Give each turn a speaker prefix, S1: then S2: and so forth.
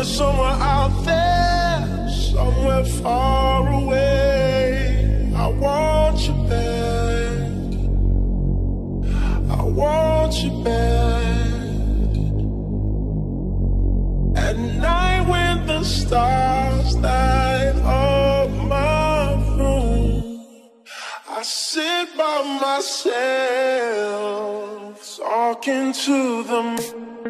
S1: You're somewhere out there, somewhere far away. I want you back. I want you back. At night when the stars light up my room, I sit by myself talking to the moon.